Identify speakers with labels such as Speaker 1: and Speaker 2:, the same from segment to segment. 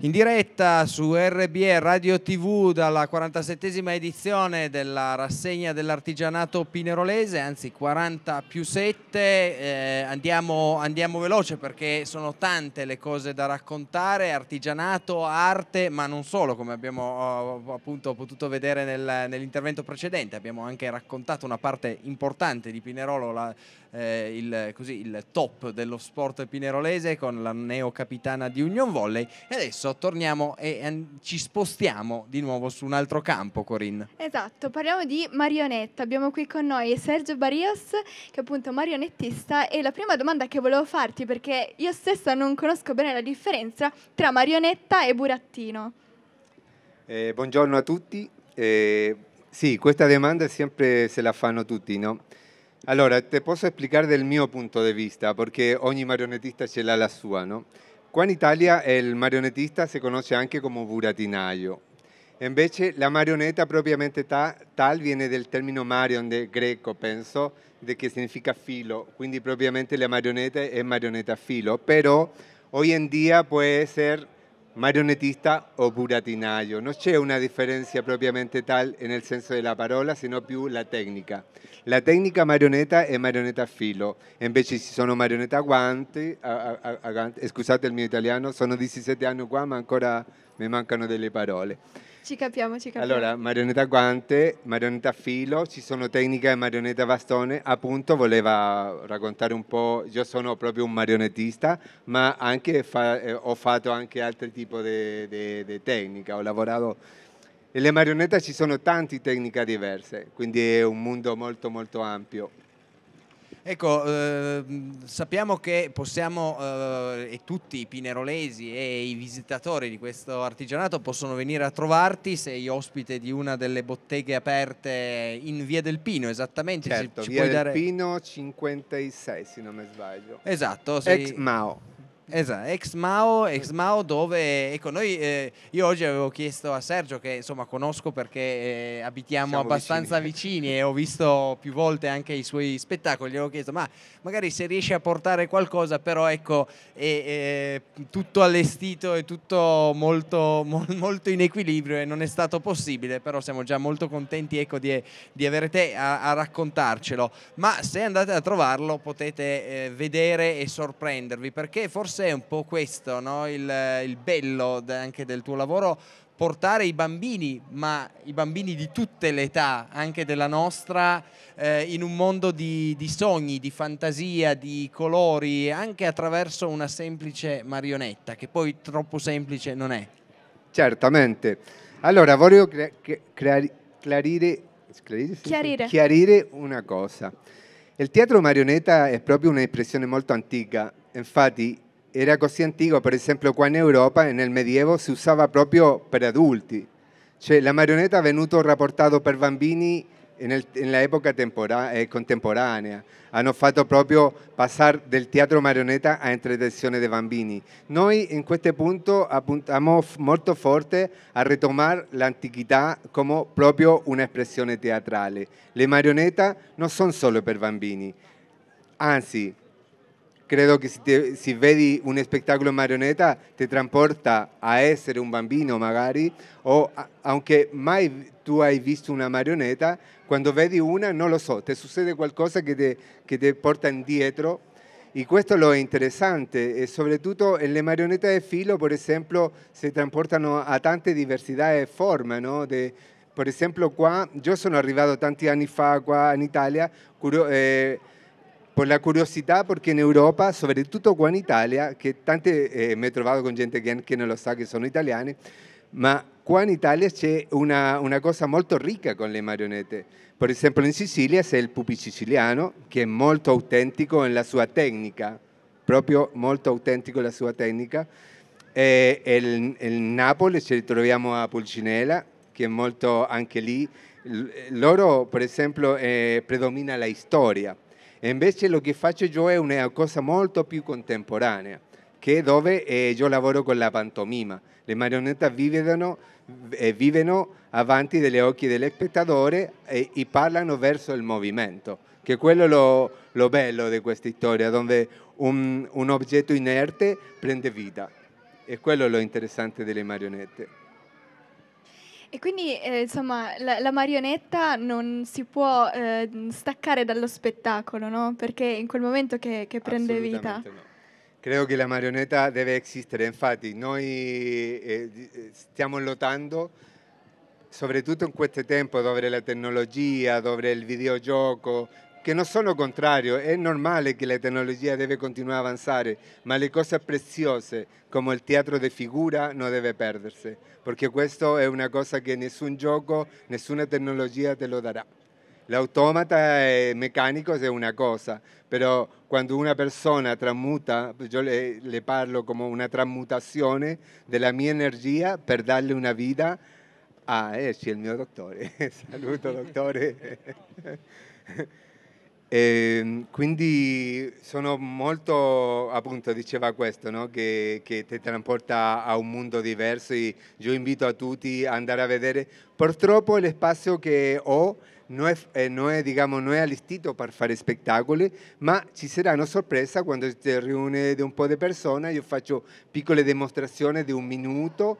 Speaker 1: In diretta su RBE Radio TV dalla 47esima edizione della rassegna dell'artigianato pinerolese, anzi 40 più 7, eh, andiamo, andiamo, veloce perché sono tante le cose da raccontare, artigianato, arte, ma non solo, come abbiamo uh, appunto potuto vedere nel, nell'intervento precedente, abbiamo anche raccontato una parte importante di Pinerolo, la, eh, il, così, il top dello sport pinerolese con la neocapitana di Union Volley. E adesso adesso torniamo e ci spostiamo di nuovo su un altro campo, Corinne.
Speaker 2: Esatto, parliamo di marionetta. Abbiamo qui con noi Sergio Barrios, che è appunto marionettista. E la prima domanda che volevo farti, perché io stessa non conosco bene la differenza tra marionetta e burattino.
Speaker 3: Eh, buongiorno a tutti. Eh, sì, questa domanda sempre se la fanno tutti, no? Allora, te posso spiegare del mio punto di vista, perché ogni marionettista ce l'ha la sua, no? Qua in Italia il marionettista si conosce anche come burattinaio. Invece la marionetta propriamente ta, tal viene del termine marion del greco, penso, che significa filo, quindi propriamente la marionetta è marionetta a filo, però hoy en día può essere marionettista o burattinaio. Non c'è una differenza propriamente tal nel senso della parola, sino più la tecnica. La tecnica marionetta è marionetta a filo, invece ci sono marionette a guanti, a, a, a, scusate il mio italiano, sono 17 anni qua ma ancora mi mancano delle parole.
Speaker 2: Ci capiamo, ci capiamo.
Speaker 3: Allora, marionetta guante, marionetta filo, ci sono tecniche e marionetta bastone. Appunto, voleva raccontare un po', io sono proprio un marionettista, ma anche fa, eh, ho fatto anche altri tipi di tecnica. Ho lavorato... Nelle marionette ci sono tante tecniche diverse, quindi è un mondo molto molto ampio.
Speaker 1: Ecco, eh, sappiamo che possiamo, eh, e tutti i pinerolesi e i visitatori di questo artigianato possono venire a trovarti, sei ospite di una delle botteghe aperte in Via del Pino, esattamente.
Speaker 3: Certo, ci, ci Via del dare... Pino 56, se non mi sbaglio.
Speaker 1: Esatto.
Speaker 3: Sei... Ex Mao.
Speaker 1: Esatto, ex Mao, ex Mao dove, ecco, noi, eh, io oggi avevo chiesto a Sergio che insomma conosco perché eh, abitiamo Siamo abbastanza vicini. vicini. e ho visto più volte anche i suoi spettacoli, gli avevo chiesto ma magari se riesce a portare qualcosa, però ecco, è, è tutto allestito e tutto molto, molto, in equilibrio e non è stato possibile, però siamo già molto contenti ecco, di, di avere te a, a, raccontarcelo, ma se andate a trovarlo potete eh, vedere e sorprendervi perché forse forse è un po' questo no? il, il, bello anche del tuo lavoro, portare i bambini, ma i bambini di tutte le età, anche della nostra, eh, in un mondo di, di, sogni, di fantasia, di colori, anche attraverso una semplice marionetta, che poi troppo semplice non è.
Speaker 3: Certamente. Allora, voglio cre- cre- chiarire,
Speaker 2: chiarire.
Speaker 3: chiarire una cosa. Il teatro marionetta è proprio un'espressione molto antica, infatti era così antico, per esempio qua in Europa nel Medioevo si usava proprio per adulti, cioè la marionetta è venuto rapportato per bambini nell'epoca eh, contemporanea, hanno fatto proprio passare del teatro marionetta a intrattenzione dei bambini. Noi in questo punto appuntiamo molto forte a ritomare l'antichità come proprio un'espressione teatrale. Le marionette non sono solo per bambini, anzi credo che se, se vedi un spettacolo marionetta ti trasporta a essere un bambino magari, o anche mai tu visto una marionetta, quando vedi una, non lo so, ti succede qualcosa che ti, che ti porta indietro. E questo è lo interessante, e soprattutto le marionette di filo, per esempio, si trasportano a tante diversità e forme, no? De, per esempio qua, io sono arrivato tanti anni fa qua in Italia, eh, per la curiosità perché in Europa, soprattutto qua in Italia, che tante eh, mi ho trovato con gente che, che non lo sa che sono italiani, ma qua in Italia c'è una, una, cosa molto ricca con le marionette. Per esempio in Sicilia c'è il pupi siciliano, che è molto autentico nella sua tecnica, proprio molto autentico nella sua tecnica. E il, il Napoli ci troviamo a Pulcinella, che è molto anche lì. Loro, per esempio, eh, predomina la storia e invece lo che faccio io è una cosa molto più contemporanea, che dove eh, io lavoro con la pantomima. Le marionette vivono, eh, vivono avanti dagli occhi dello spettatore e, e, parlano verso il movimento, che è quello lo, lo bello di questa storia, dove un, un oggetto inerte prende vita. E quello è lo interessante delle marionette.
Speaker 2: E quindi, eh, insomma, la, la, marionetta non si può eh, staccare dallo spettacolo, no? Perché in quel momento che, che prende vita. No.
Speaker 3: Credo che la marionetta deve esistere, infatti noi eh, eh, stiamo lottando, soprattutto in questo tempo dove la tecnologia, dove il videogioco, che non sono contrario, è normale che la tecnologia deve continuare a avanzare, ma le cose preziose come il teatro di figura non deve perdersi, perché questo è una cosa che nessun gioco, nessuna tecnologia te lo darà. L'automata meccanico è una cosa, però quando una persona tramuta, io le, le parlo come una tramutazione della mia energia per darle una vita. Ah, esci il mio dottore. Saluto dottore. E ehm, quindi sono molto, appunto, diceva questo, no? che, che, ti trasporta a un mondo diverso e io invito a tutti ad andare a vedere. Purtroppo lo spazio che ho non è, eh, non è, diciamo, non è allestito per fare spettacoli, ma ci sarà una sorpresa quando si riúne un po' di persone, io faccio piccole dimostrazioni di un minuto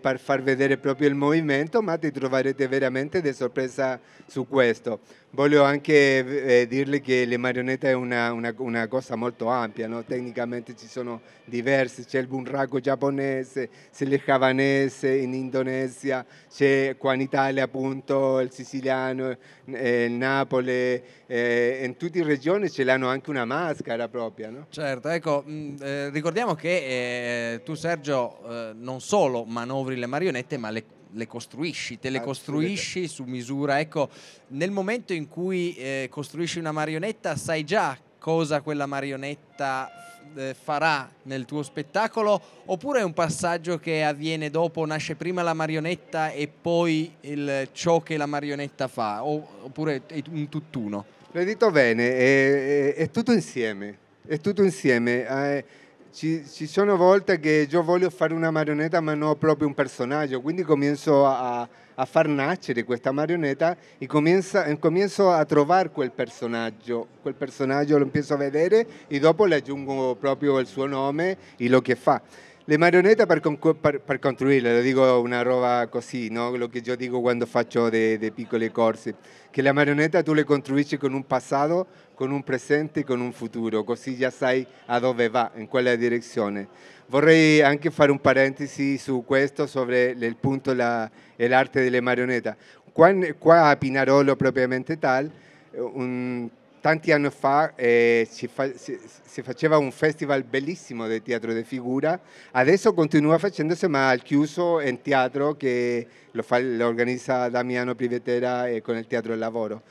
Speaker 3: per far vedere proprio il movimento, ma ti troverete veramente di sorpresa su questo. Voglio anche eh, dirle che le marionette è una, una, una cosa molto ampia, no? tecnicamente ci sono diverse, c'è il bunraco giapponese, c'è il javanese in Indonesia, c'è qua in Italia appunto il siciliano, eh, il Napoli, eh, in tutte le regioni ce l'hanno anche una maschera propria. No?
Speaker 1: Certo, ecco, mh, mm, eh, ricordiamo che eh, tu Sergio eh, non solo manovri le marionette ma le le costruisci, te le costruisci su misura. Ecco, nel momento in cui eh, costruisci una marionetta, sai già cosa quella marionetta eh, farà nel tuo spettacolo oppure è un passaggio che avviene dopo, nasce prima la marionetta e poi il, ciò che la marionetta fa oppure è un tutt'uno?
Speaker 3: L'hai detto bene, è, è, è tutto insieme, è tutto insieme. Eh, ci, ci, sono volte che io voglio fare una marionetta ma non proprio un personaggio, quindi comincio a, a far nascere questa marionetta e comienza, comincio a trovare quel personaggio, quel personaggio lo empiezo a vedere e dopo le aggiungo proprio il suo nome e lo che fa. Le marionette per, per, per costruirle, lo dico una roba così, no? quello che io dico quando faccio dei, dei piccoli corsi, che la marionetta tu le costruisci con un passato, con un presente e con un futuro, così già sai a dove va, in quella direzione. Vorrei anche fare un parentesi su questo, il punto la, l'arte delle marionette. Qua, qua a Pinarolo propriamente tal, un, tanti anni fa eh, si, fa, si, si, faceva un festival bellissimo di teatro di figura, adesso continua facendosi ma al chiuso in teatro che lo, fa, lo organizza Damiano Privetera e con il Teatro del Lavoro.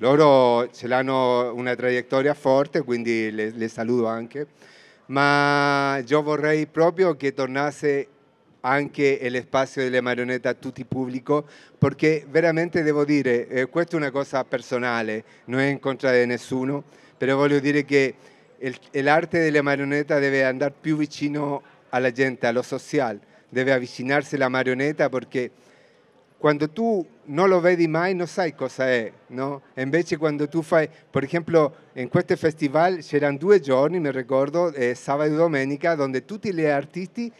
Speaker 3: Loro ce l'hanno una traiettoria forte, quindi le, le saluto anche, ma io vorrei proprio che tornasse anche lo spazio delle marionette a tutti il pubblico, perché veramente devo dire, eh, questa è una cosa personale, non è in contra di nessuno, però voglio dire che l'arte delle marionette deve andare più vicino alla gente, allo sociale, deve avvicinarsi alla marionetta perché quando tu non lo vedi mai non sai cosa è, no? Invece quando tu fai, per esempio in questo festival c'erano due giorni, mi ricordo, eh, sabato e domenica, dove tutti gli artisti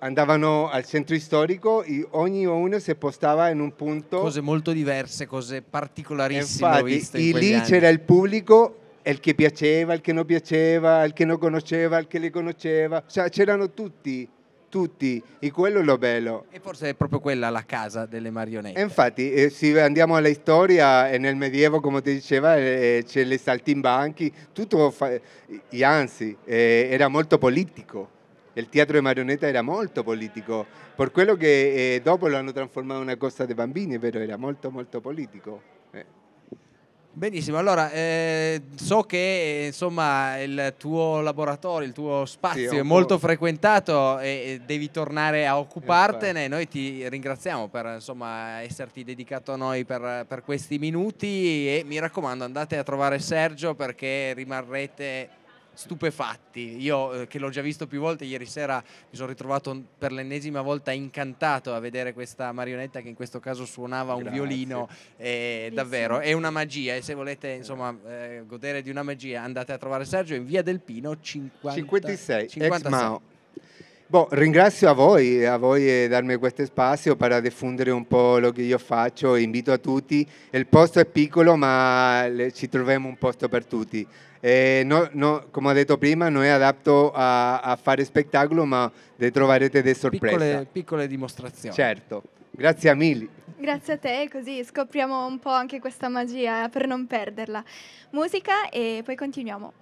Speaker 3: andavano al centro storico e ognuno si spostava in un punto.
Speaker 1: Cose molto diverse, cose particolarissime.
Speaker 3: Infatti, e lì anni. c'era il pubblico, il che piaceva, il che non piaceva, il che non conosceva, il che li conosceva, cioè c'erano tutti tutti, e quello è lo bello.
Speaker 1: E forse è proprio quella la casa delle marionette.
Speaker 3: E infatti, eh, se andiamo alla storia, nel Medioevo, come ti diceva, eh, c'è le saltimbanchi, tutto, fa- anzi, eh, era molto politico. Il teatro di marionetta era molto politico, per quello che eh, dopo lo hanno trasformato in una cosa dei bambini, però era molto molto politico. Eh.
Speaker 1: Benissimo, allora eh, so che insomma il tuo laboratorio, il tuo spazio sì, è molto frequentato e, e, devi tornare a occupartene. Noi ti ringraziamo per insomma, esserti dedicato a noi per, per questi minuti e mi raccomando andate a trovare Sergio perché rimarrete stupefatti. Io eh, che l'ho già visto più volte, ieri sera mi sono ritrovato per l'ennesima volta incantato a vedere questa marionetta che in questo caso suonava un Grazie. violino. E, davvero, è una magia e se volete insomma, eh, godere di una magia andate a trovare Sergio in via del Pino 50,
Speaker 3: 56, 56. Boh, ringrazio a voi, a voi e darmi questo spazio per diffondere un po' lo che io faccio. Invito a tutti. Il posto è piccolo, ma ci troviamo un posto per tutti. Eh, no, no, come ho detto prima, non è adatto a, a fare spettacolo, ma troverete delle sorprese.
Speaker 1: Piccole, piccole dimostrazioni.
Speaker 3: Certo, grazie a mille.
Speaker 2: Grazie a te, così scopriamo un po' anche questa magia per non perderla. Musica e poi continuiamo.